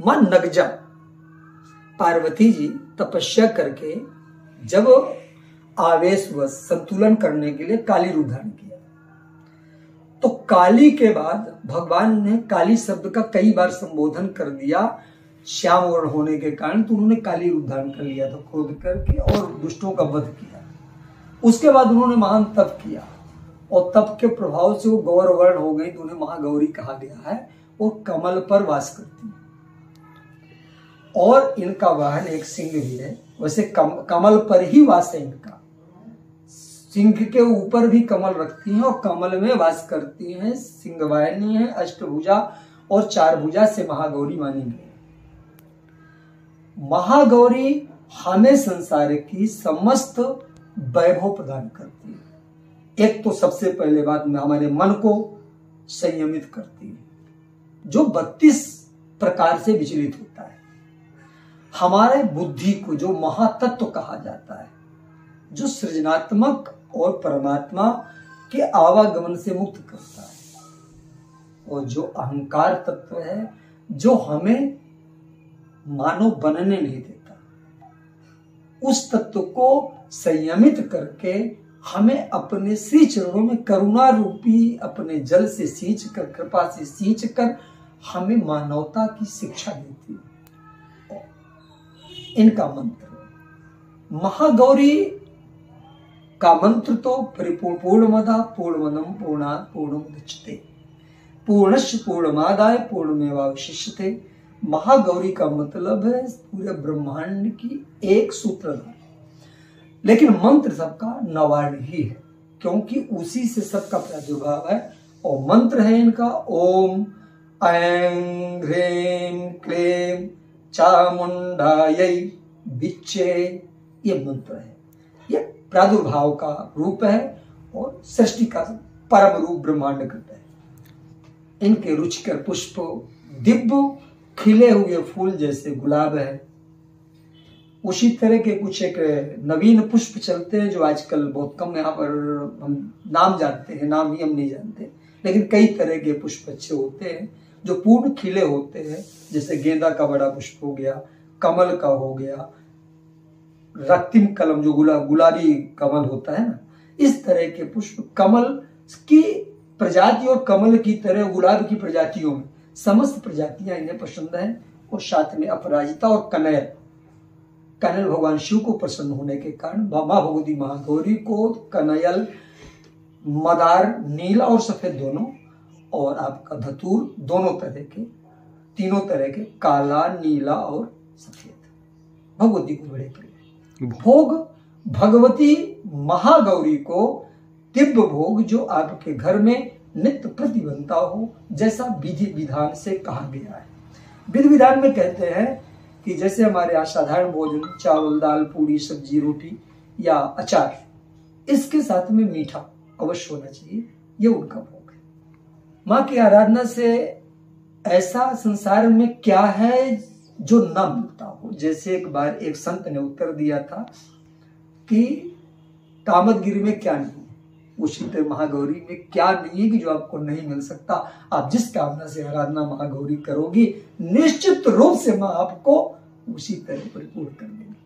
माँ नगजा पार्वती जी तपस्या करके जब आवेश व संतुलन करने के लिए काली रूप धारण किया। तो काली के बाद भगवान ने काली शब्द का कई बार संबोधन कर दिया। श्याम वर्ण होने के कारण तो उन्होंने काली रूप धारण कर लिया था, क्रोध करके और दुष्टों का वध किया। उसके बाद उन्होंने महान तप किया और तप के प्रभाव से वो गौर वर्ण हो गई तो उन्हें महागौरी कहा गया है। और कमल पर वास करती और इनका वाहन एक सिंह भी है। वैसे कम, कमल पर ही वास है इनका। सिंह के ऊपर भी कमल रखती हैं और कमल में वास करती हैं। सिंह वाहिनी है अष्टभुजा और चार भुजा से महागौरी मानी गई। महागौरी हमें संसार की समस्त वैभव प्रदान करती है। एक तो सबसे पहले बात में हमारे मन को संयमित करती है जो बत्तीस प्रकार से विचलित होता है। हमारे बुद्धि को जो महातत्व कहा जाता है, जो सृजनात्मक और परमात्मा के आवागमन से मुक्त करता है। और जो अहंकार तत्व है, जो हमें मानव बनने नहीं देता, उस तत्व को संयमित करके हमें अपने श्री चरणों में करुणा रूपी, अपने जल से सींच कर कृपा से सींच कर हमें मानवता की शिक्षा देती है। इनका मंत्र। महागौरी का मंत्र तो परिपूर्ण पूर्ण मदा पूर्णमदम पूर्णा, पूर्ण दक्षते पूर्णश पूर्णमादाय पूर्णमेवावशिष्यते महागौरी का मतलब है पूरे ब्रह्मांड की एक सूत्रधार लेकिन मंत्र सबका नवार्ण ही है, क्योंकि उसी से सबका प्रादुर्भाव है, और मंत्र है इनका ओम, ऐं, ह्रीं, क्लीं चामुंडायै बिच्छे ये मंत्र है। ये प्रादुर्भाव का रूप है और सृष्टि का परम रूप ब्रह्मांड करता है। इनके रुचिकर पुष्प, दिव्य, खिले हुए फूल जैसे गुलाब है। उसी तरह के कुछ एक नवीन पुष्प चलते हैं जो आजकल बहुत कम यहाँ पर हम नाम जानते हैं, नाम ही हम नहीं जानते। लेकिन कई तरह के पुष्प अच्छे होते हैं। जो पूर्ण खिले होते हैं, जैसे गेंदा का बड़ा पुष्प हो गया, कमल का हो गया, रक्तिम कलम जो गुला गुलाबी कमल होता है ना, इस तरह के पुष्प कमल की प्रजाति और कमल की तरह गुलाब की प्रजातियों में, समस्त प्रजातियाँ इन्हें पसंद है और साथ में अपराजिता और कनैल। कनैल भगवान शिव को प्रसन्न होने के कारण मामा भगवती महागौरी को कनैल, मदार, नीला और सफ़ेद दोनों और आपका धतूर दोनों तरह के तीनों तरह के काला नीला और सफ़ेद। भगवती को बड़े प्रिय। भोग। भगवती महागौरी को दिव्य भोग जो आपके घर में नित्य प्रति बनता हो जैसा विधि विधान से कहा गया है। विधि विधान में कहते हैं कि जैसे हमारे यहाँ साधारण भोजन चावल दाल पूरी सब्ज़ी रोटी या अचार इसके साथ में मीठा अवश्य होना चाहिए ये उनका भोग। माँ की आराधना से ऐसा संसार में क्या है जो न मिलता हो? जैसे एक बार एक संत ने उत्तर दिया था कि कामतगिरी में क्या नहीं तरह महागौरी में क्या नहीं है कि जो आपको नहीं मिल सकता। आप जिस कामना से आराधना महागौरी करोगी, निश्चित रूप से माँ आपको उसी तरह परिपूर्ण कर देगी।